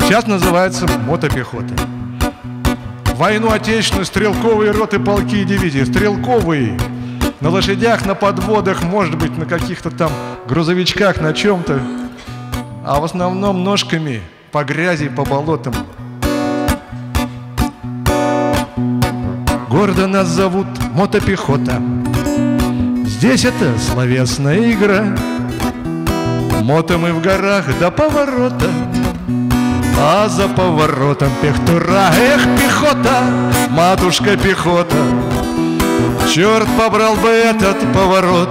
Сейчас называется мотопехота. Войну отечественную стрелковые роты, полки и дивизии. Стрелковые на лошадях, на подводах, может быть, на каких-то там грузовичках, на чем-то. А в основном ножками по грязи, по болотам. Гордо нас зовут мотопехота. Здесь это словесная игра. Мото мы в горах до поворота. А за поворотом пехтура. Эх, пехота, матушка пехота. Черт побрал бы этот поворот.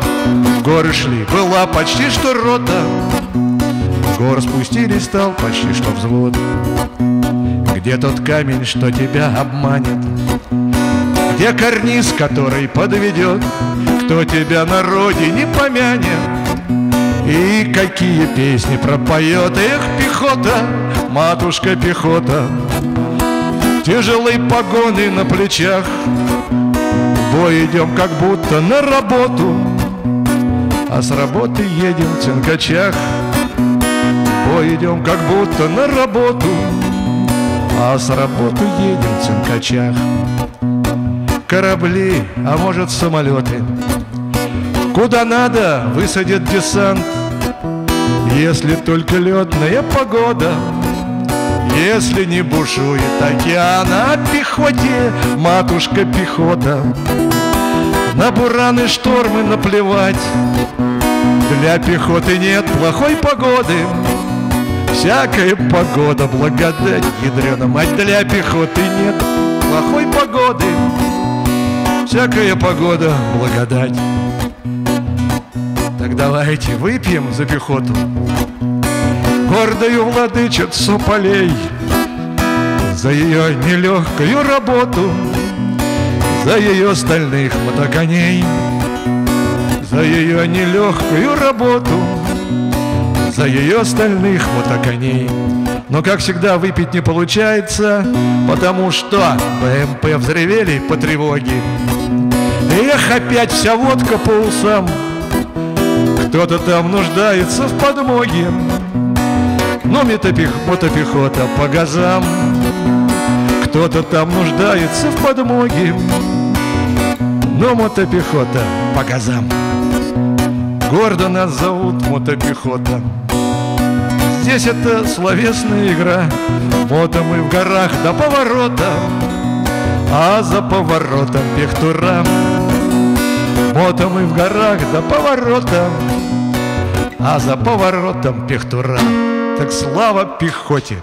В горы шли, была почти что рота. Горы спустились, стал почти что взвод. Где тот камень, что тебя обманет? Где карниз, который подведет? Кто тебя на родине помянет? И какие песни пропоет? Эх, пехота, матушка пехота Тяжелые погоны на плечах. Бой идем как будто на работу А с работы едем в цинкачах. Бой идем как будто на работу А с работы едем в цинкачах. Корабли, а может самолеты? Куда надо, высадят десант. Если только летная погода Если не бушует океан А пехоте, матушка пехота. На бураны штормы наплевать. Для пехоты нет плохой погоды. Всякая погода благодать Ядрена мать. Для пехоты нет плохой погоды. Всякая погода благодать. Так давайте выпьем за пехоту Гордою владычицу полей За ее нелегкую работу За ее стальных мотоконей За ее нелегкую работу За ее стальных мотоконей. Но, как всегда, выпить не получается, потому что БМП взревели по тревоге. Эх, опять вся водка по усам, кто-то там нуждается в подмоге Но метопех, мотопехота по газам. Кто-то там нуждается в подмоге. Но мотопехота по газам. Гордо нас зовут мотопехота. Здесь это словесная игра. Мото мы в горах до поворота А за поворотом пехтура. Мото мы в горах до поворота а за поворотом пехтура. Так слава пехоте!